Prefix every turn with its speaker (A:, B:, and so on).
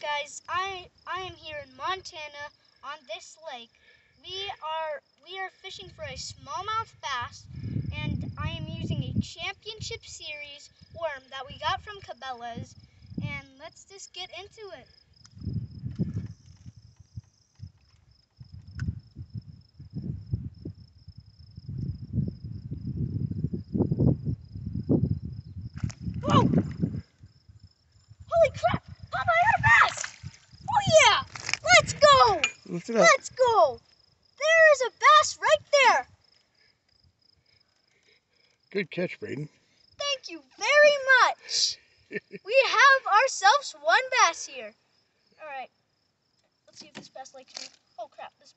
A: Guys, I I am here in Montana on this lake. We are we are fishing for a smallmouth bass and I am using a championship series worm that we got from Cabela's and let's just get into it. Holy crap! Papa, I got a bass! Oh yeah! Let's
B: it.
A: Let's go! There is a bass right there!
B: Good catch, Brayden.
A: Thank you very much! we have ourselves one bass here. Alright. Let's see if this bass likes me. Oh crap, this